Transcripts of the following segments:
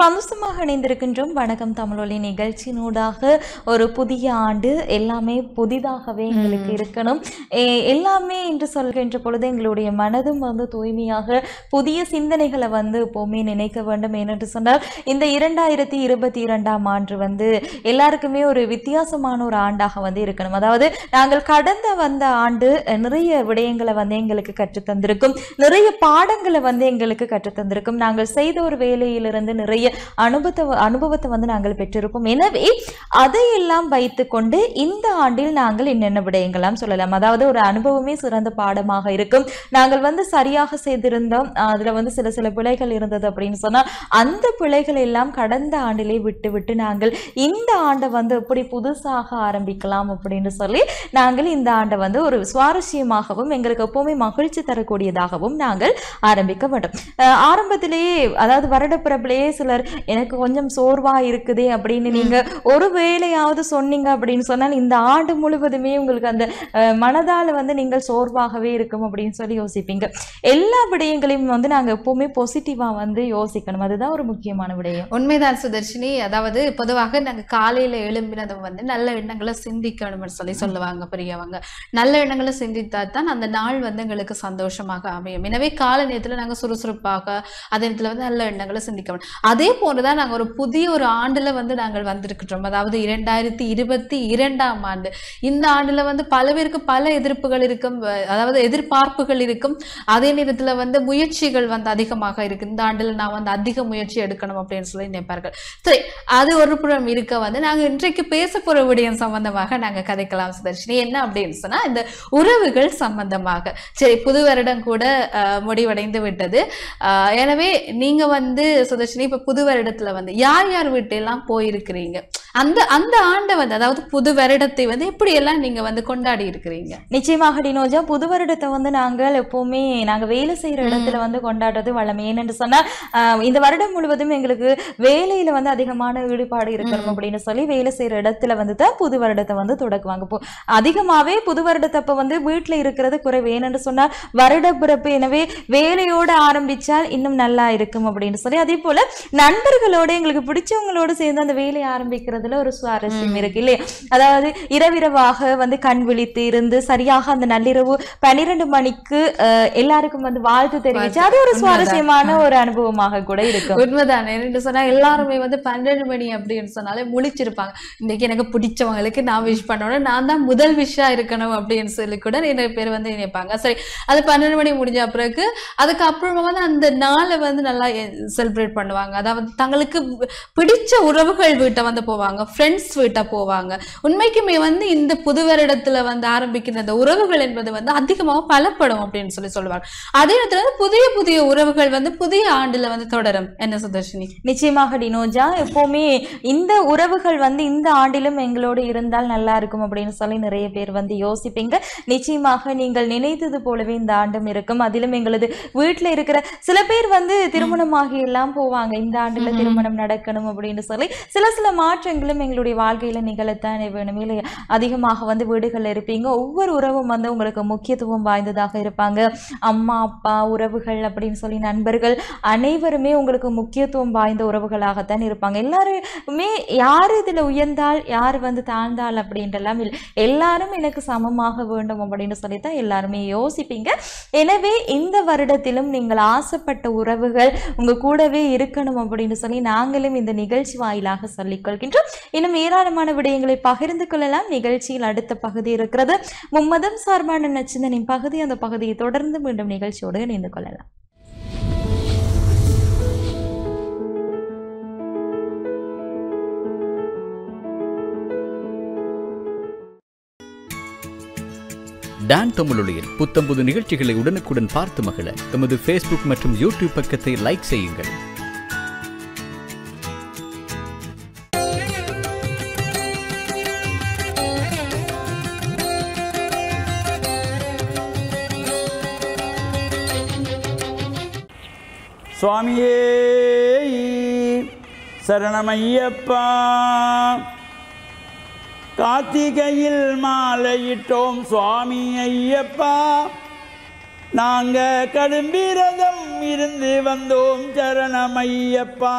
சந்தோஷமாக இணைந்திருக்கின்றோம். வணக்கம் தமிழொலி நிகழ்ச்சியினூடாக. ஒரு புதிய ஆண்டு எல்லாமே புதிதாகவே எங்களுக்கு இருக்கணும். எல்லாமே என்று சொல்கின்ற பொழுது எங்களுடைய மனதும் வந்து தூய்மையாக புதிய சிந்தனைகளை வந்து எப்போவுமே நினைக்க வேண்டும். ஏனென்று சொன்னால் இந்த இரண்டாயிரத்தி இருபத்தி இரண்டாம் ஆண்டு வந்து எல்லாருக்குமே ஒரு வித்தியாசமான ஒரு ஆண்டாக வந்து இருக்கணும். அதாவது நாங்கள் கடந்த வந்த ஆண்டு நிறைய விடயங்களை வந்து எங்களுக்கு கற்றுத் தந்திருக்கும் நிறைய பாடங்களை வந்து எங்களுக்கு கற்றுத் தந்திருக்கும் நாங்கள் செய்த ஒரு வேலையிலிருந்து நிறைய அனுபவத்தை அனுபவத்தை வந்து நாங்கள் பெற்றிருப்போம். எனவே அதையெல்லாம் வைத்துக்கொண்டு இந்த ஆண்டில் நாங்கள் என்னென்ன விடயங்கள்லாம் சொல்லலாம்? அதாவது ஒரு அனுபவமே சிறந்த பாடமாக இருக்கும். நாங்கள் வந்து சரியாக செய்திருந்தோம். அதில் அதுல வந்து சில சில பிழைகள் இருந்தது அப்படின்னு சொன்னால் அந்த பிழைகள் எல்லாம் கடந்த ஆண்டிலே விட்டு விட்டு நாங்கள் இந்த ஆண்டை வந்து எப்படி புதுசாக ஆரம்பிக்கலாம் அப்படின்னு சொல்லி நாங்கள் இந்த ஆண்டை வந்து ஒரு சுவாரஸ்யமாகவும் எங்களுக்கு எப்போவுமே மகிழ்ச்சி தரக்கூடியதாகவும் நாங்கள் ஆரம்பிக்க வேண்டும். ஆரம்பத்திலேயே அதாவது வருடப்பிறப்பிலேயே கவுன்சிலர் எனக்கு கொஞ்சம் சோர்வாக இருக்குது அப்படின்னு நீங்கள் ஒரு வேலையாவது சொன்னீங்க அப்படின்னு சொன்னால் இந்த ஆண்டு முழுவதுமே உங்களுக்கு அந்த மனதால் வந்து நீங்கள் சோர்வாகவே இருக்கும் அப்படின்னு சொல்லி யோசிப்பீங்க. எல்லா விடயங்களையும் வந்து நாங்கள் எப்போவுமே பாசிட்டிவாக வந்து யோசிக்கணும். அதுதான் ஒரு முக்கியமான விடயம். உண்மைதான் சுதர்ஷினி. அதாவது பொதுவாக நாங்கள் காலையில் எழும்பினதும் வந்து நல்ல எண்ணங்களை சிந்திக்கணும்னு சொல்லி சொல்லுவாங்க பெரியவங்க. நல்ல எண்ணங்களை சிந்தித்தா தான் அந்த நாள் வந்து எங்களுக்கு சந்தோஷமாக அமையும். எனவே கால நேரத்தில் நாங்கள் சுறுசுறுப்பாக அதே நேரத்தில் வந்து நல்ல எண்ணங்களை சிந்திக்கணும் அது அதே போன்றுதான் நாங்கள் ஒரு புதிய ஒரு ஆண்டில் வந்து நாங்கள் வந்திருக்கின்றோம். அதாவது இரண்டாயிரத்தி இருபத்தி இரண்டாம் ஆண்டு. இந்த ஆண்டுல வந்து பல பேருக்கு பல எதிர்ப்புகள் இருக்கும் அதாவது எதிர்பார்ப்புகள் இருக்கும். அதே நேரத்தில் வந்து முயற்சிகள் வந்து அதிகமாக இருக்கு. இந்த ஆண்டில் நான் வந்து அதிக முயற்சி எடுக்கணும் அப்படின்னு சொல்லி நினைப்பார்கள். சரி அது ஒரு புறம் இருக்க வந்து நாங்கள் இன்றைக்கு பேச போகிற விடயம் சம்பந்தமாக நாங்கள் கதைக்கலாம் சுதர்ஷினி. என்ன அப்படின்னு சொன்னால் இந்த உறவுகள் சம்பந்தமாக. சரி புது வருடம் கூட அஹ், முடிவடைந்து விட்டது. எனவே நீங்க வந்து சுதர்ஷினி இப்போ புது வருடத்துல வந்து யார் யார் வீட்டெல்லாம் போயிருக்கிறீங்க? அந்த அந்த ஆண்டை வந்து அதாவது புது வருடத்தை வந்து எப்படி எல்லாம் நீங்க வந்து கொண்டாடி இருக்கிறீங்க? நிச்சயமாக டினோஜா புது வருடத்தை வந்து நாங்கள் எப்பவுமே நாங்க வேலை செய்யற இடத்துல வந்து கொண்டாடுறது வளமை ஏனென்று சொன்னா இந்த வருடம் முழுவதும் எங்களுக்கு வேலையில வந்து அதிகமான ஈடுபாடு இருக்கணும் அப்படின்னு சொல்லி வேலை செய்யற இடத்துல வந்து தான் புது வருடத்தை வந்து தொடக்குவாங்க. இப்போ அதிகமாவே புது வருடத்தப்ப வந்து வீட்டுல இருக்கிறது குறைவு. ஏனென்று சொன்னா வருட பிறப்பு எனவே வேலையோட ஆரம்பிச்சால் இன்னும் நல்லா இருக்கும் அப்படின்னு சொல்லி அதே போல நண்பர்களோட எங்களுக்கு பிடிச்சவங்களோட சேர்ந்து அந்த வேலையை ஆரம்பிக்கிறதுல ஒரு சுவாரஸ்யம் இருக்கு இல்லையா? அதாவது இரவிரவாக வந்து கண் விழித்து இருந்து சரியாக அந்த நள்ளிரவு பன்னிரண்டு மணிக்கு எல்லாருக்கும் வந்து வாழ்த்து தெரிவிச்சு அது ஒரு. சுவாரஸ்யமான ஒரு அனுபவமாக கூட இருக்கும். உண்மைதான்? சொன்னா எல்லாருமே வந்து பன்னெண்டு மணி அப்படின்னு சொன்னாலே முழிச்சிருப்பாங்க. இன்னைக்கு எனக்கு பிடிச்சவங்களுக்கு நான் விஷ் பண்ணணும் நான் தான் முதல் விஷா இருக்கணும் அப்படின்னு சொல்லி கூட நிறைய பேர் வந்து நினைப்பாங்க. சரி அது பன்னெண்டு மணி முடிஞ்ச பிறகு அதுக்கப்புறமா வந்து அந்த நாளை வந்து நல்லா செலிப்ரேட் பண்ணுவாங்க. அதாவது தங்களுக்கு பிடிச்ச உறவுகள் வீட்டை வந்து போவாங்க. ஃப்ரெண்ட்ஸ் வீட்டை போவாங்க. உண்மைக்குமே வந்து இந்த புது வருடத்துல வந்து ஆரம்பிக்கிற அந்த உறவுகள் என்பது வந்து அதிகமாக பலப்படும் அப்படின்னு சொல்லி சொல்லுவாங்க. அதே நேரத்துல வந்து புதிய புதிய உறவுகள் வந்து புதிய ஆண்டுல வந்து தொடரும். என்ன சுதர்ஷினி? நிச்சயமாக டினோஜா. எப்பவுமே இந்த உறவுகள் வந்து இந்த ஆண்டிலும் எங்களோடு இருந்தால் நல்லா இருக்கும் அப்படின்னு சொல்லி நிறைய பேர் வந்து யோசிப்பீங்க. நிச்சயமாக நீங்கள் நினைத்தது போலவே இந்த ஆண்டும் இருக்கும். அதிலும் எங்களது வீட்டுல இருக்கிற சில பேர் வந்து திருமணமாகி எல்லாம் போவாங்க. இந்த ஆண்டுல திருமணம் நடக்கணும் அப்படின்னு சொல்லி சில சில விஷயங்களும் எங்களுடைய வாழ்க்கையில் நிகழத்தான் வேணும். இல்லை அதிகமாக வந்து வீடுகளில் இருப்பீங்க. ஒவ்வொரு உறவும் வந்து உங்களுக்கு முக்கியத்துவம் வாய்ந்ததாக இருப்பாங்க. அம்மா அப்பா உறவுகள் அப்படின்னு சொல்லி நண்பர்கள் அனைவருமே உங்களுக்கு முக்கியத்துவம் வாய்ந்த உறவுகளாகத்தான் இருப்பாங்க. எல்லாருமே யார் இதில் உயர்ந்தால் யார் வந்து தாழ்ந்தால் அப்படின்றலாம் இல்லை. எல்லாரும் எனக்கு சமமாக வேண்டும் அப்படின்னு சொல்லித்தான் எல்லாருமே யோசிப்பீங்க. எனவே இந்த வருடத்திலும் நீங்கள் ஆசைப்பட்ட உறவுகள் உங்க கூடவே இருக்கணும் அப்படின்னு சொல்லி நாங்களும் இந்த நிகழ்ச்சி வாயிலாக சொல்லிக்கொள்கின்றோம். இன்னும் ஏராளமான விடயங்களை பகிர்ந்து கொள்ளலாம். நிகழ்ச்சியில் அடுத்த பகுதி இருக்கிறது. மும்மதம் சார்பான நச்சிந்தனின் பகுதி. அந்த பகுதியை தொடர்ந்து மீண்டும் நிகழ்ச்சியோடு இணைந்து கொள்ளலாம். டான் தமிழொலியில் புத்தம்புது நிகழ்ச்சிகளை உடனுக்குடன் பார்த்து மகிழ. எமது ஃபேஸ்புக் மற்றும் யூடியூப் பக்கத்தை லைக் செய்யுங்கள். சரணமையப்பா. கார்த்திகையில் மாலையிட்டோம் சுவாமி ஐயப்பா நாங்க கடும்பிரதம் இருந்து வந்தோம் சரணமையப்பா.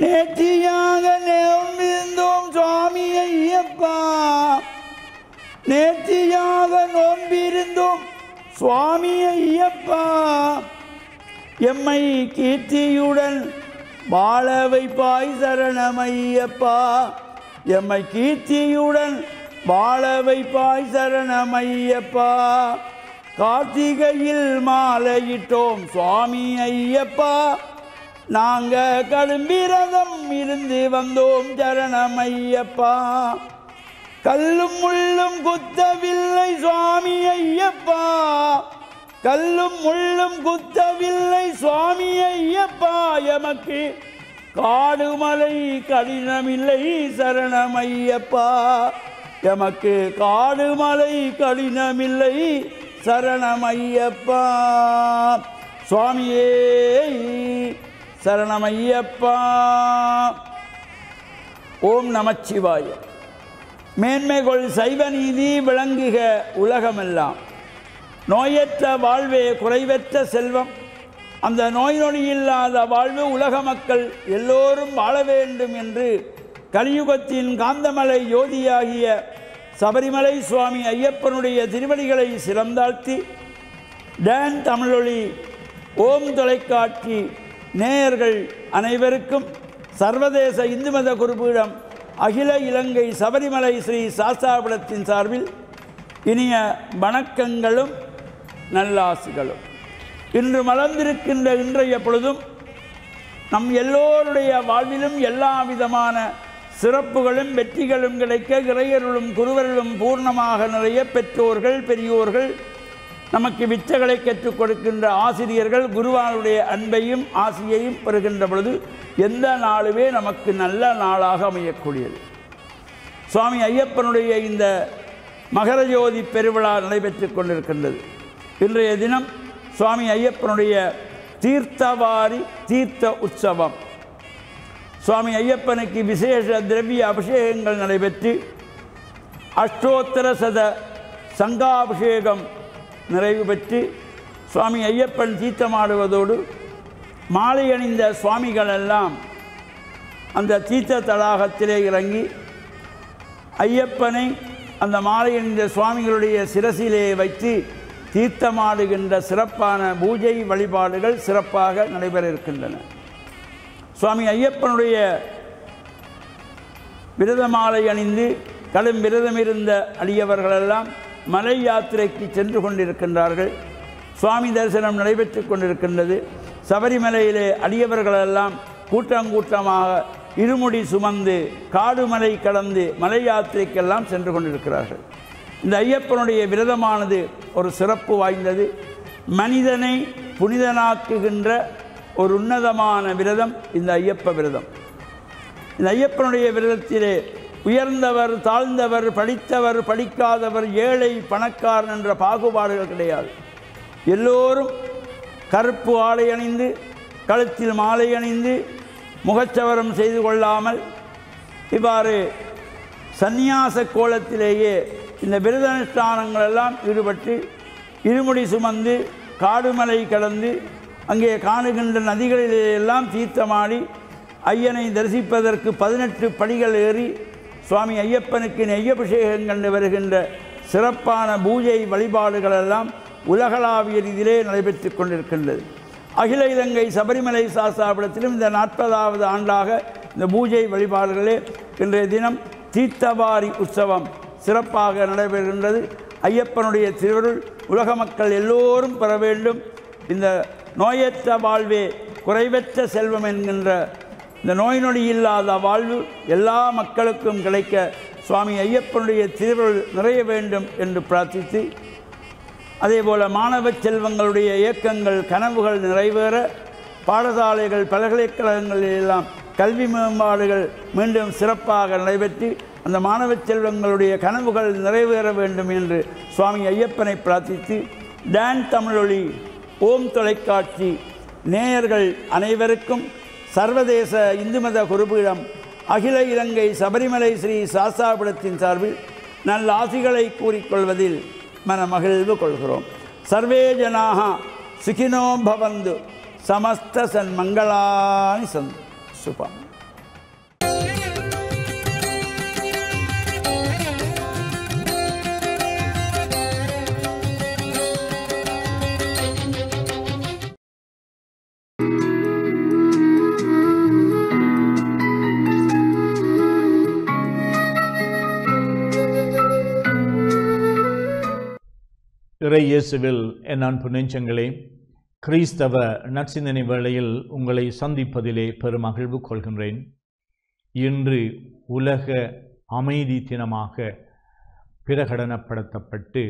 நேற்றியாக நோம்பிருந்தோம் சுவாமி ஐயப்பா நேற்றியாக நோம்பிருந்தோம் சுவாமி ஐயப்பா எம்மை கீர்த்தியுடன் வாழ வைப்பாய் சரணமையப்பா. எம்மை கீர்த்தியுடன் வாழ வைப்பாய் சரணமையப்பா. கார்த்திகையில் மாலையிட்டோம் சுவாமி ஐயப்பா. நாங்க கடும்பிரதம் இருந்து வந்தோம் சரணமையப்பா. கல்லும் முள்ளும் குத்தவில்லை சுவாமி ஐயப்பா. கல்லும் முள்ளும் குத்தவில்லை சுவாமி ஐயப்பா எமக்கு காடுமலை கடினமில்லை சரணமையப்பா எமக்கு காடுமலை கடினமில்லை சரணமையப்பா சுவாமியே சரணமையப்பா ஓம் நமச்சிவாய. மேன்மைகொள் சைவநீதி விளங்குக உலகமெல்லாம். நோயற்ற வாழ்வே குறைவற்ற செல்வம். அந்த நோய் நொடி இல்லாத வாழ்வு உலக மக்கள் எல்லோரும் வாழ வேண்டும் என்று கலியுகத்தின் காந்தமலை யோதியாகிய சபரிமலை சுவாமி ஐயப்பனுடைய திருவடிகளை சிறந்தாழ்த்தி டேன் தமிழொலி ஓம் தொலைக்காட்சி நேயர்கள் அனைவருக்கும் சர்வதேச இந்து மத குருபீடம் அகில இலங்கை சபரிமலை ஸ்ரீ சாஸ்தாபுரத்தின் சார்பில் இனிய வணக்கங்களும் நல்லாசுகளும். இன்று மலர்ந்திருக்கின்ற இன்றைய பொழுதும் நம் எல்லோருடைய வாழ்விலும் எல்லா விதமான சிறப்புகளும் வெற்றிகளும் கிடைக்க இறையருளும் குருவர்களும் பூர்ணமாக நிறைய பெற்றோர்கள் பெரியோர்கள் நமக்கு விச்சைகளை கற்றுக் கொடுக்கின்ற ஆசிரியர்கள் குருவானுடைய அன்பையும் ஆசியையும் பெறுகின்ற பொழுது எந்த நாளுமே நமக்கு நல்ல நாளாக அமையக்கூடியது. சுவாமி ஐயப்பனுடைய இந்த மகர ஜோதி பெருவிழா நடைபெற்றுக் கொண்டிருக்கின்றது. இன்றைய தினம் சுவாமி ஐயப்பனுடைய தீர்த்தவாரி தீர்த்த உற்சவம். சுவாமி ஐயப்பனுக்கு விசேஷ திரவிய அபிஷேகங்கள் நடைபெற்று அஷ்டோத்தர சத சங்காபிஷேகம் நிறைவு பெற்று சுவாமி ஐயப்பன் தீர்த்தமாடுவதோடு மாலை அணிந்த சுவாமிகளெல்லாம் அந்த தீர்த்த தடாகத்திலே இறங்கி ஐயப்பனை அந்த மாலை அணிந்த சுவாமிகளுடைய சிரசிலே வைத்து தீர்த்தமாடுகின்ற சிறப்பான பூஜை வழிபாடுகள் சிறப்பாக நடைபெற இருக்கின்றன சுவாமி ஐயப்பனுடைய விரத மாலை அணிந்து கடும் விரதமிருந்த அடியவர்களெல்லாம் மலை யாத்திரைக்கு சென்று கொண்டிருக்கின்றார்கள். சுவாமி தரிசனம் நடைபெற்று கொண்டிருக்கின்றது. சபரிமலையிலே அடியவர்களெல்லாம் கூட்டங்கூட்டமாக இருமுடி சுமந்து காடுமலை கடந்து மலை யாத்திரைக்கெல்லாம் சென்று கொண்டிருக்கிறார்கள். இந்த ஐயப்பனுடைய விரதமானது ஒரு சிறப்பு வாய்ந்தது. மனிதனை புனிதனாக்குகின்ற ஒரு உன்னதமான விரதம் இந்த ஐயப்ப விரதம். இந்த ஐயப்பனுடைய விரதத்திலே உயர்ந்தவர் தாழ்ந்தவர் படித்தவர் படிக்காதவர் ஏழை பணக்காரன் என்ற பாகுபாடுகள் கிடையாது. எல்லோரும் கருப்பு ஆடை அணிந்து கழுத்தில் மாலை அணிந்து முகச்சவரம் செய்து கொள்ளாமல் இவ்வாறு சந்நியாச கோலத்திலேயே இந்த விரதானுஷ்டானங்கள் எல்லாம் ஈடுபட்டு இருமுடி சுமந்து காடுமலை கடந்து அங்கே காணுகின்ற நதிகளிலே எல்லாம் தீர்த்தமாடி ஐயனை தரிசிப்பதற்கு பதினெட்டு படிகள் ஏறி சுவாமி ஐயப்பனுக்கு நெய்யபிஷேகங்கள் வருகின்ற சிறப்பான பூஜை வழிபாடுகளெல்லாம் உலகளாவிய ரீதியிலே நடைபெற்று கொண்டிருக்கின்றது. அகில இலங்கை சபரிமலை சாஸ்தாபுரத்திலும் இந்த நாற்பதாவது ஆண்டாக இந்த பூஜை வழிபாடுகளே இன்றைய தினம் தீர்த்தவாரி உற்சவம் சிறப்பாக நடைபெறுகின்றது. ஐயப்பனுடைய திருவருள் உலக மக்கள் எல்லோரும் பெற வேண்டும். இந்த நோயற்ற வாழ்வே குறைவற்ற செல்வம் என்கின்ற இந்த நோய் நொடி இல்லாத வாழ்வு எல்லா மக்களுக்கும் கிடைக்க சுவாமி ஐயப்பனுடைய திருவருள் நிறைய வேண்டும் என்று பிரார்த்தித்து அதேபோல் மாணவ செல்வங்களுடைய இயக்கங்கள் கனவுகள் நிறைவேற பாடசாலைகள் பல்கலைக்கழகங்களில் எல்லாம் கல்வி மேம்பாடுகள் மீண்டும் சிறப்பாக நடைபெற்று அந்த மாணவ செல்வங்களுடைய கனவுகள் நிறைவேற வேண்டும் என்று சுவாமி ஐயப்பனை பிரார்த்தித்து டான் தமிழொலி ஓம் தொலைக்காட்சி நேயர்கள் அனைவருக்கும் சர்வதேச இந்து மத குருபீடம் அகில இலங்கை சபரிமலை ஸ்ரீ சாஸ்தாபுரத்தின் சார்பில் நல்ல ஆசிகளை கூறிக்கொள்வதில் மனமகிழ்வு கொள்கிறோம். சர்வே ஜனாக சுகினோ பவந்து சமஸ்த சன்மங்களானி சந்த். சுபம். இறை இயேசுவில் என் அன்பு நெஞ்சங்களே கிறிஸ்தவ நற்சிந்தனை வேளையில் உங்களை சந்திப்பதிலே பெருமகிழ்வு கொள்கின்றேன். இன்று உலக அமைதி தினமாக பிரகடனப்படுத்தப்பட்டு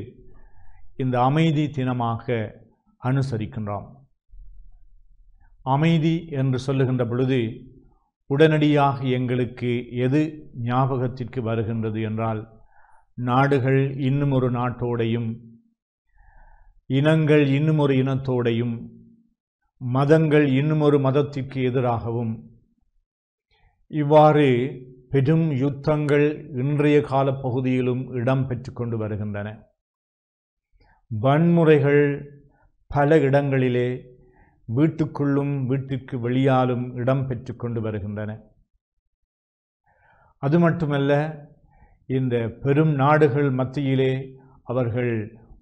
இந்த அமைதி தினமாக அனுசரிக்கின்றோம். அமைதி என்று சொல்லுகின்ற பொழுது உடனடியாக எங்களுக்கு எது ஞாபகத்திற்கு வருகின்றது என்றால் நாடுகள் இன்னும் ஒரு நாட்டோடையும் இனங்கள் இன்னுமொரு இனத்தோடையும் மதங்கள் இன்னுமொரு மதத்திற்கு எதிராகவும் இவ்வாறு பெரும் யுத்தங்கள் இன்றைய காலப்பகுதியிலும் இடம் பெற்று கொண்டு வருகின்றன. வன்முறைகள் பல இடங்களிலே வீட்டுக்குள்ளும் வீட்டிற்கு வெளியாலும் இடம் பெற்று கொண்டு வருகின்றன. அது மட்டுமல்ல இந்த பெரும் நாடுகள் மத்தியிலே அவர்கள்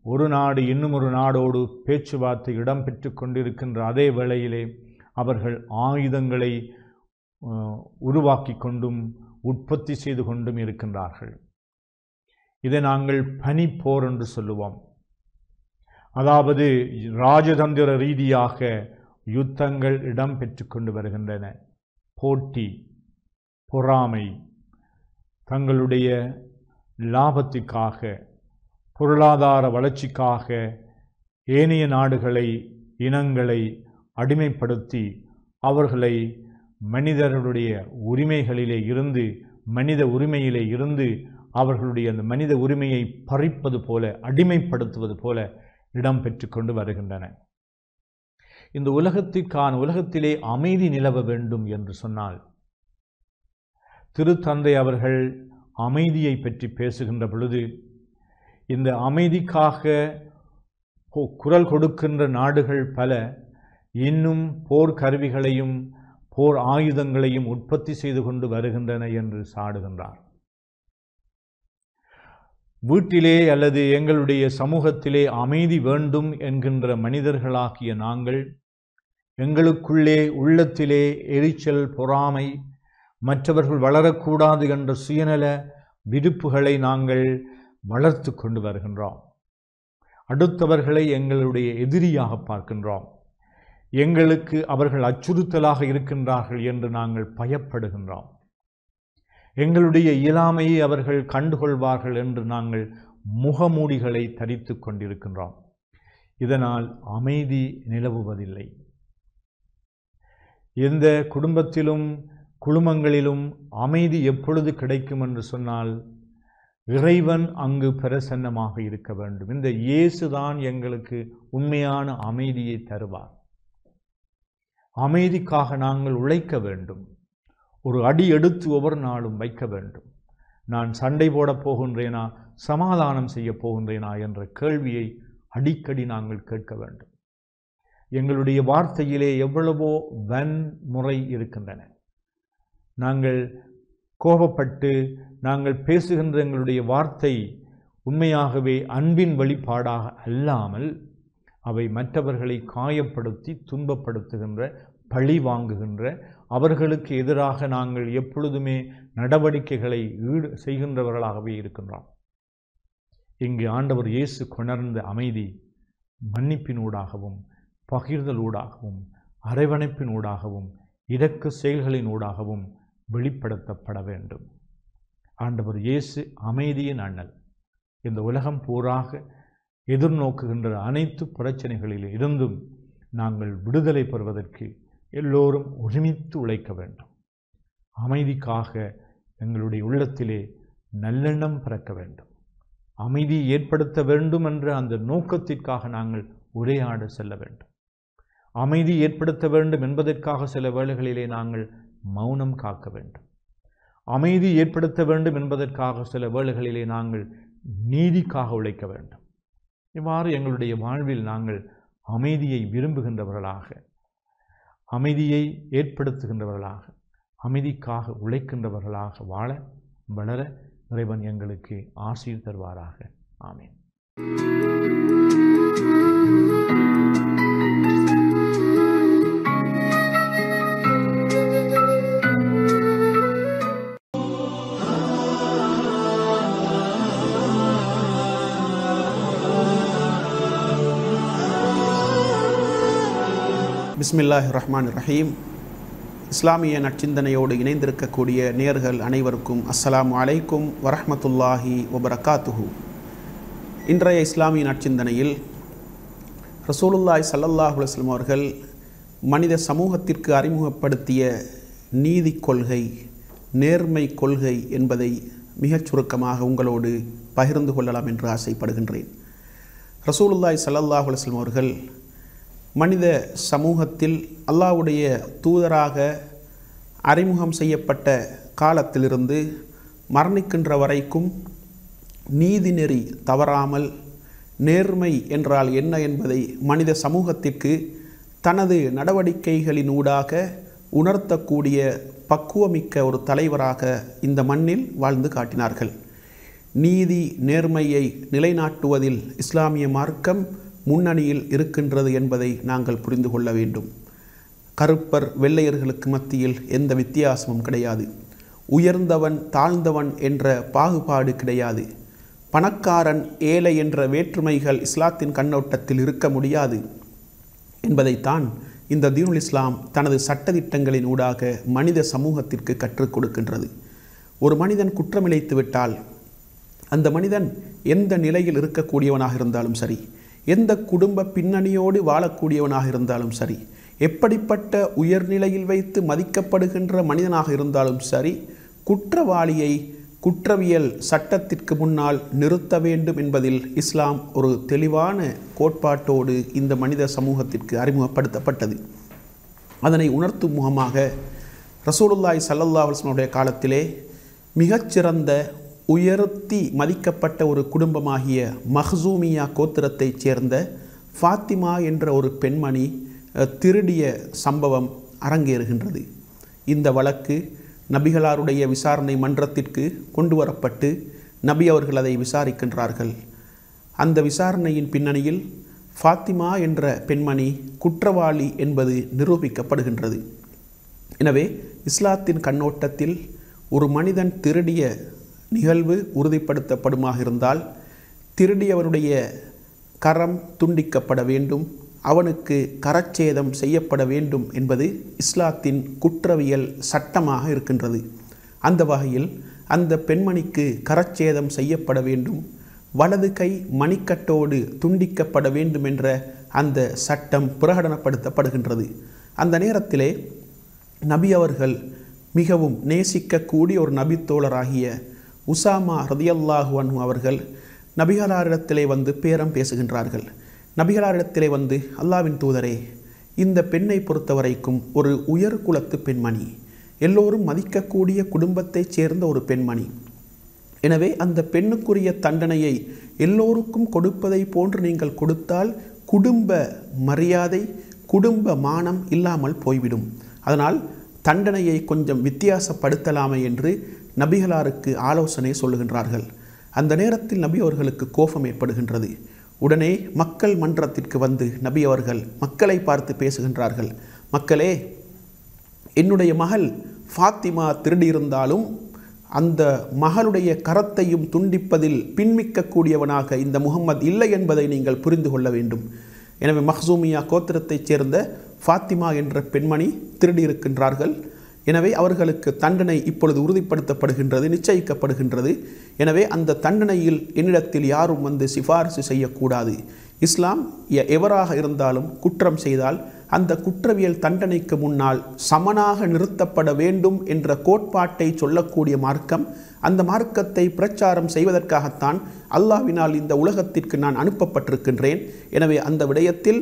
ஒரு நாடு இன்னும் ஒரு நாடோடு பேச்சுவார்த்தை இடம்பெற்று கொண்டிருக்கின்ற அதே வேளையிலே அவர்கள் ஆயுதங்களை உருவாக்கி கொண்டும் உற்பத்தி செய்து கொண்டும் இருக்கின்றார்கள். இதை நாங்கள் பனிப்போர் என்று சொல்லுவோம். அதாவது ராஜதந்திர ரீதியாக யுத்தங்கள் இடம்பெற்று கொண்டு வருகின்றன. போட்டி பொறாமை தங்களுடைய லாபத்துக்காக பொருளாதார வளர்ச்சிக்காக ஏனைய நாடுகளை இனங்களை அடிமைப்படுத்தி அவர்களை மனிதர்களுடைய உரிமைகளிலே இருந்து மனித உரிமையிலே இருந்து அவர்களுடைய அந்த மனித உரிமையை பறிப்பது போல அடிமைப்படுத்துவது போல இடம் பெற்று கொண்டு வருகின்றன. இந்த உலகத்திற்கான உலகத்திலே அமைதி நிலவ வேண்டும் என்று சொன்னால் திருத்தந்தை அவர்கள் அமைதியை பற்றி பேசுகின்ற பொழுது இந்த அமைதிக்காக குரல் கொடுக்கின்ற நாடுகள் பல இன்னும் போர் கருவிகளையும் போர் ஆயுதங்களையும் உற்பத்தி செய்து கொண்டு வருகின்றன என்று சாடுகின்றார். வீட்டிலே அல்லது எங்களுடைய சமூகத்திலே அமைதி வேண்டும் என்கின்ற மனிதர்களாகிய நாங்கள் எங்களுக்குள்ளே உள்ளத்திலே எரிச்சல் பொறாமை மற்றவர்கள் வளரக்கூடாது என்ற சுயநல விருப்புகளை நாங்கள் வளர்த்து கொண்டு வருகின்றோம். அடுத்தவர்களை எங்களுடைய எதிரியாக பார்க்கின்றோம். எங்களுக்கு அவர்கள் அச்சுறுத்தலாக இருக்கின்றார்கள் என்று நாங்கள் பயப்படுகின்றோம். எங்களுடைய இயலாமையை அவர்கள் கண்டுகொள்வார்கள் என்று நாங்கள் முகமூடிகளை தரித்து கொண்டிருக்கின்றோம். இதனால் அமைதி நிலவுவதில்லை. எந்த குடும்பத்திலும் குழுமங்களிலும் அமைதி எப்பொழுது கிடைக்கும் என்று சொன்னால் இறைவன் அங்கு பிரசன்னமாக இருக்க வேண்டும். இந்த இயேசுதான் எங்களுக்கு உண்மையான அமைதியை தருவார். அமைதிக்காக நாங்கள் உழைக்க வேண்டும். ஒரு அடி எடுத்து ஒவ்வொரு நாளும் வைக்க வேண்டும். நான் சண்டை போடப் போகின்றேனா சமாதானம் செய்ய போகின்றேனா என்ற கேள்வியை அடிக்கடி நாங்கள் கேட்க வேண்டும். எங்களுடைய வார்த்தையிலே எவ்வளவோ வன்முறை இருக்கின்றன. நாங்கள் கோபப்பட்டு நாங்கள் பேசுகின்ற எங்களுடைய வார்த்தை உண்மையாகவே அன்பின் வழிபாடாக அல்லாமல் அவை மற்றவர்களை காயப்படுத்தி துன்பப்படுத்துகின்ற பழி வாங்குகின்ற அவர்களுக்கு எதிராக நாங்கள் எப்பொழுதுமே நடவடிக்கைகளை ஈடு செய்கின்றவர்களாகவே இருக்கின்றோம். இங்கு ஆண்டவர் இயேசு கொணர்ந்த அமைதி மன்னிப்பினூடாகவும் பகிர்தலூடாகவும் அரவணைப்பினூடாகவும் இரக்க செயல்களினூடாகவும் வெளிப்படுத்தப்பட வேண்டும். ஆண்டவர் இயேசு அமைதியின் அண்ணல். இந்த உலகம் பூராக எதிர்நோக்குகின்ற அனைத்து பிரச்சனைகளில் இருந்தும் நாங்கள் விடுதலை பெறுவதற்கு எல்லோரும் ஒருமித்து உழைக்க வேண்டும். அமைதிக்காக எங்களுடைய உள்ளத்திலே நல்லெண்ணம் பிறக்க வேண்டும். அமைதியை ஏற்படுத்த வேண்டும் என்ற அந்த நோக்கத்திற்காக நாங்கள் உரையாட செல்ல வேண்டும். அமைதி ஏற்படுத்த வேண்டும் என்பதற்காக சில வேளைகளிலே நாங்கள் மௌனம் காக்க வேண்டும். அமைதி ஏற்படுத்த வேண்டும் என்பதற்காக சில வேளைகளிலே நாங்கள் நீதிக்காக உழைக்க வேண்டும். இவ்வாறு எங்களுடைய வாழ்வில் நாங்கள் அமைதியை விரும்புகின்றவர்களாக அமைதியை ஏற்படுத்துகின்றவர்களாக அமைதிக்காக உழைக்கின்றவர்களாக வாழ வளர இறைவன் எங்களுக்கு ஆசீர் தருவாராக ஆமேன். பிஸ்மில்லாஹ் ரஹ்மான் ரஹீம் இஸ்லாமிய நற்சிந்தனையோடு இணைந்திருக்கக்கூடிய நேர்கள் அனைவருக்கும் அஸ்ஸலாமு அலைக்கும் வரஹமத்துல்லாஹி வபரகாத்துஹு. இன்றைய இஸ்லாமிய நற்சிந்தனையில் ரசூலுல்லாய் சல்லல்லாஹ் அலுவலம் அவர்கள் மனித சமூகத்திற்கு அறிமுகப்படுத்திய நீதி கொள்கை நேர்மை கொள்கை என்பதை மிகச் சுருக்கமாக உங்களோடு பகிர்ந்து கொள்ளலாம் என்று ஆசைப்படுகின்றேன். ரசூலுல்லாய் சல்லல்லாஹ் அலுவலம் அவர்கள் மனித சமூகத்தில் அல்லாஹ்வுடைய தூதராக அறிமுகம் செய்யப்பட்ட காலத்திலிருந்து மரணிக்கின்ற வரைக்கும் நீதிநெறி தவறாமல் நேர்மை என்றால் என்ன என்பதை மனித சமூகத்திற்கு தனது நடவடிக்கைகளின் ஊடாக உணர்த்தக்கூடிய பக்குவமிக்க ஒரு தலைவராக இந்த மண்ணில் வாழ்ந்து காட்டினார்கள். நீதி நேர்மையை நிலைநாட்டுவதில் இஸ்லாமிய மார்க்கம் முன்னணியில் இருக்கின்றது என்பதை நாங்கள் புரிந்து கொள்ள வேண்டும். கருப்பர் வெள்ளையர்களுக்கு மத்தியில் எந்த வித்தியாசமும் கிடையாது. உயர்ந்தவன் தாழ்ந்தவன் என்ற பாகுபாடு கிடையாது. பணக்காரன் ஏழை என்ற வேற்றுமைகள் இஸ்லாத்தின் கண்ணோட்டத்தில் இருக்க முடியாது. என்பதைத்தான் இந்த தீனுல் இஸ்லாம் தனது சட்டதிட்டங்களின் ஊடாக மனித சமூகத்திற்கு கற்றுக் கொடுக்கின்றது. ஒரு மனிதன் குற்றமிழைத்து விட்டால் அந்த மனிதன் எந்த நிலையில் இருக்கக்கூடியவனாக இருந்தாலும் சரி எந்த குடும்ப பின்னணியோடு வாழக்கூடியவனாக இருந்தாலும் சரி எப்படிப்பட்ட உயர்நிலையில் வைத்து மதிக்கப்படுகின்ற மனிதனாக இருந்தாலும் சரி குற்றவாளியை குற்றவியல் சட்டத்திற்கு முன்னால் நிறுத்த வேண்டும் என்பதில் இஸ்லாம் ஒரு தெளிவான கோட்பாட்டோடு இந்த மனித சமூகத்திற்கு அறிமுகப்படுத்தப்பட்டது. அதனை உணர்த்தும் முகமாக ரசூலுல்லாய் சல்லல்லா அலுவலனுடைய காலத்திலே மிகச்சிறந்த உயர்த்தி மதிக்கப்பட்ட ஒரு குடும்பமாகிய மஹ்சூமியா கோத்திரத்தைச் சேர்ந்த ஃபாத்திமா என்ற ஒரு பெண்மணி திருடிய சம்பவம் அரங்கேறுகின்றது. இந்த வழக்கு நபிகளாருடைய விசாரணை மன்றத்திற்கு கொண்டு வரப்பட்டு நபி அவர்கள் அதை விசாரிக்கின்றார்கள். அந்த விசாரணையின் பின்னணியில் ஃபாத்திமா என்ற பெண்மணி குற்றவாளி என்பது நிரூபிக்கப்படுகின்றது. எனவே இஸ்லாத்தின் கண்ணோட்டத்தில் ஒரு மனிதன் திருடிய நிகழ்வு உறுதிப்படுத்தப்படுமாக இருந்தால் திருடியவனுடைய கரம் துண்டிக்கப்பட வேண்டும் அவனுக்கு கரச்சேதம் செய்யப்பட வேண்டும் என்பது இஸ்லாத்தின் குற்றவியல் சட்டமாக இருக்கின்றது. அந்த வகையில் அந்த பெண்மணிக்கு கரச்சேதம் செய்யப்பட வேண்டும் வலது கை மணிக்கட்டோடு துண்டிக்கப்பட வேண்டும் என்ற அந்த சட்டம் பிரகடனப்படுத்தப்படுகின்றது. அந்த நேரத்திலே நபி அவர்கள் மிகவும் நேசிக்கக்கூடிய ஒரு நபித்தோழராகிய உசாமா ஹதியல்லாஹு அன்ஹு அவர்கள் நபிகளாரிடத்திலே வந்து பேரம் பேசுகின்றார்கள். நபிகளாரிடத்திலே வந்து அல்லாவின் தூதரே இந்த பெண்ணை பொறுத்தவரைக்கும் ஒரு உயர் குலத்து பெண்மணி. எல்லோரும் மதிக்கக்கூடிய குடும்பத்தைச் சேர்ந்த ஒரு பெண்மணி. எனவே அந்த பெண்ணுக்குரிய தண்டனையை எல்லோருக்கும் கொடுப்பதை போன்று நீங்கள் கொடுத்தால் குடும்ப மரியாதை குடும்ப மானம் இல்லாமல் போய்விடும். அதனால் தண்டனையை கொஞ்சம் வித்தியாசப்படுத்தலாமே என்று நபிகளாருக்கு ஆலோசனை சொல்லுகின்றார்கள். அந்த நேரத்தில் நபி அவர்களுக்கு கோபம் ஏற்படுகின்றது. உடனே மக்கள் மன்றத்திற்கு வந்து நபி அவர்கள் மக்களை பார்த்து பேசுகின்றார்கள். மக்களே என்னுடைய மகள் ஃபாத்திமா திருடியிருந்தாலும் அந்த மகளுடைய கரத்தையும் துண்டிப்பதில் பின்மிக்கக்கூடியவனாக இந்த முகம்மது இல்லை என்பதை நீங்கள் புரிந்து கொள்ள வேண்டும். எனவே மஹ்சூமியா கோத்திரத்தைச் சேர்ந்த ஃபாத்திமா என்ற பெண்மணி திருடியிருக்கின்றார்கள். எனவே அவர்களுக்கு தண்டனை இப்பொழுது உறுதிப்படுத்தப்படுகின்றது நிச்சயிக்கப்படுகின்றது. எனவே அந்த தண்டனையில் என்னிடத்தில் யாரும் வந்து சிபாரிசு செய்யக்கூடாது. இஸ்லாம் எ- எவராக இருந்தாலும் குற்றம் செய்தால் அந்த குற்றவியல் தண்டனைக்கு முன்னால் சமனாக நிறுத்தப்பட வேண்டும் என்ற கோட்பாட்டை சொல்லக்கூடிய மார்க்கம் அந்த மார்க்கத்தை பிரச்சாரம் செய்வதற்காகத்தான் அல்லாஹ்வினால் இந்த உலகத்திற்கு நான் அனுப்பப்பட்டிருக்கின்றேன். எனவே அந்த விடயத்தில்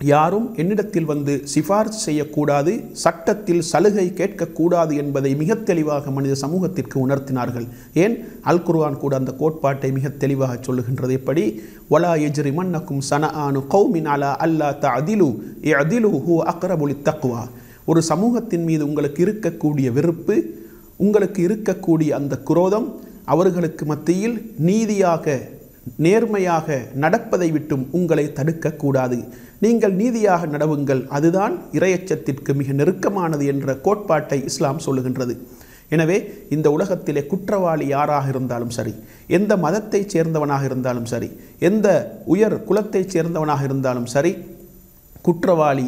யாரும் என்னிடத்தில் வந்து சிபாரிசு செய்யக்கூடாது சட்டத்தில் சலுகை கேட்கக்கூடாது என்பதை மிக தெளிவாக மனித சமூகத்திற்கு உணர்த்தினார்கள். ஏன்? அல் குர்வான் கூட அந்த கோட்பாட்டை மிக தெளிவாக சொல்லுகின்றது எப்படி? வலா எஜ்ரி மன்னக்கும் சன ஆனு கௌமின் அலா அல்லா த அதிலு ஏ அதிலு ஹூ அக்ரபுலி தக்குவா ஒரு சமூகத்தின் மீது உங்களுக்கு இருக்கக்கூடிய வெறுப்பு உங்களுக்கு இருக்கக்கூடிய அந்த குரோதம் அவர்களுக்கு மத்தியில் நீதியாக நேர்மையாக நடப்பதை விட்டும் உங்களை தடுக்கக்கூடாது. நீங்கள் நீதியாக நடவுங்கள். அதுதான் இரையச்சத்திற்கு மிக நெருக்கமானது என்ற கோட்பாட்டை இஸ்லாம் சொல்லுகின்றது. எனவே இந்த உலகத்திலே குற்றவாளி யாராக இருந்தாலும் சரி எந்த மதத்தைச் சேர்ந்தவனாக இருந்தாலும் சரி எந்த உயர் குலத்தைச் சேர்ந்தவனாக இருந்தாலும் சரி குற்றவாளி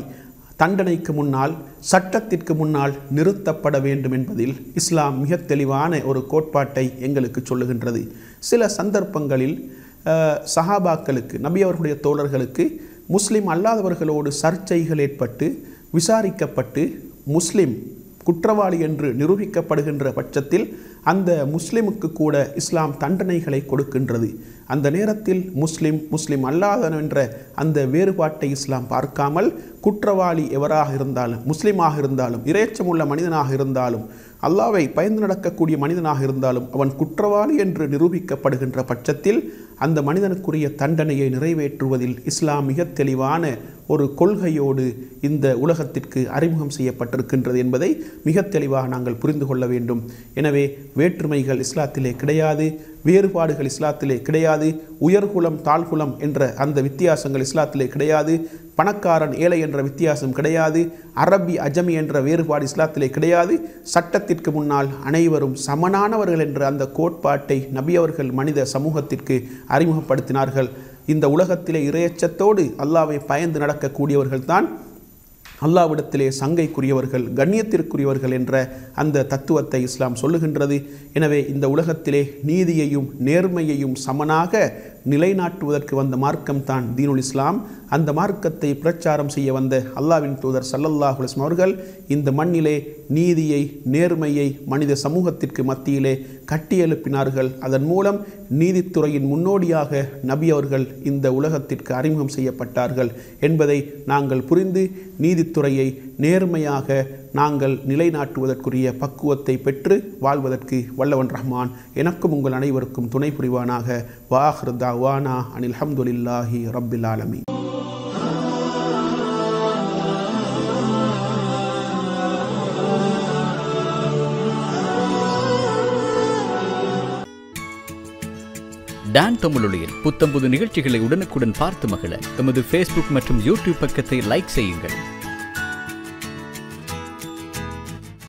தண்டனைக்கு முன்னால் சட்டத்திற்கு முன்னால் நிறுத்தப்பட வேண்டும் என்பதில் இஸ்லாம் மிக தெளிவான ஒரு கோட்பாட்டை எங்களுக்கு சொல்லுகின்றது. சில சந்தர்ப்பங்களில் சஹாபாக்களுக்கு நபி அவர்களுடைய தோழர்களுக்கு முஸ்லீம் அல்லாதவர்களோடு சர்ச்சைகள் ஏற்பட்டு விசாரிக்கப்பட்டு முஸ்லீம் குற்றவாளி என்று நிரூபிக்கப்படுகின்ற பட்சத்தில் அந்த முஸ்லிமுக்கு கூட இஸ்லாம் தண்டனைகளை கொடுக்கின்றது. அந்த நேரத்தில் முஸ்லிம் முஸ்லிம் அல்லாதவன் என்ற அந்த வேறுபாட்டை இஸ்லாம் பார்க்காமல் குற்றவாளி எவராக இருந்தாலும் முஸ்லீமாக இருந்தாலும் இறைச்சமுள்ள மனிதனாக இருந்தாலும் அல்லாவை பயந்து நடக்கக்கூடிய மனிதனாக இருந்தாலும் அவன் குற்றவாளி என்று நிரூபிக்கப்படுகின்ற பட்சத்தில் அந்த மனிதனுக்குரிய தண்டனையை நிறைவேற்றுவதில் இஸ்லாம் மிக தெளிவான ஒரு கொள்கையோடு இந்த உலகத்திற்கு அறிமுகம் செய்யப்பட்டிருக்கின்றது என்பதை மிக தெளிவாக நாங்கள் புரிந்து கொள்ள வேண்டும். எனவே வேற்றுமைகள் இஸ்லாத்திலே கிடையாது. வேறுபாடுகள் இஸ்லாத்திலே கிடையாது. உயர்குலம் தாழ்குலம் என்ற அந்த வித்தியாசங்கள் இஸ்லாத்திலே கிடையாது. பணக்காரன் ஏழை என்ற வித்தியாசம் கிடையாது. அரபி அஜமி என்ற வேறுபாடு இஸ்லாத்திலே கிடையாது. சட்டத்திற்கு முன்னால் அனைவரும் சமனானவர்கள் என்ற அந்த கோட்பாட்டை நபியவர்கள் மனித சமூகத்திற்கு அறிமுகப்படுத்தினார்கள். இந்த உலகத்திலே இரையச்சத்தோடு அல்லாவை பயந்து நடக்கக்கூடியவர்கள் தான் அல்லாவிடத்திலே சங்கைக்குரியவர்கள் கண்ணியத்திற்குரியவர்கள் என்ற அந்த தத்துவத்தை இஸ்லாம் சொல்லுகின்றது. எனவே இந்த உலகத்திலே நீதியையும் நேர்மையையும் சமனாக நிலைநாட்டுவதற்கு வந்த மார்க்கம் தான் தீனுல் இஸ்லாம். அந்த மார்க்கத்தை பிரச்சாரம் செய்ய வந்த அல்லாவின் தூதர் சல்லல்லாஹ் அவர்கள் இந்த மண்ணிலே நீதியை நேர்மையை மனித சமூகத்திற்கு மத்தியிலே கட்டியெழுப்பினார்கள் அதன் மூலம் நீதித்துறையின் முன்னோடியாக நபி அவர்கள் இந்த உலகத்திற்கு அறிமுகம் செய்யப்பட்டார்கள் என்பதை நாங்கள் புரிந்து நீதித்துறையை நேர்மையாக நாங்கள் நிலைநாட்டுவதற்குரிய பக்குவத்தை பெற்று வாழ்வதற்கு வல்லவன் ரஹ்மான். எனக்கும் உங்கள் அனைவருக்கும் துணை புரிவானாக. வாஹ்ரு தாவானா அனில் ஹம்துலில்லாஹி ரப்பில் ஆலமி டான் தமிழொலியில் புத்தம்புது நிகழ்ச்சிகளை உடனுக்குடன் பார்த்து மகிழ எமது ஃபேஸ்புக் மற்றும் யூடியூப் பக்கத்தை லைக் செய்யுங்கள்.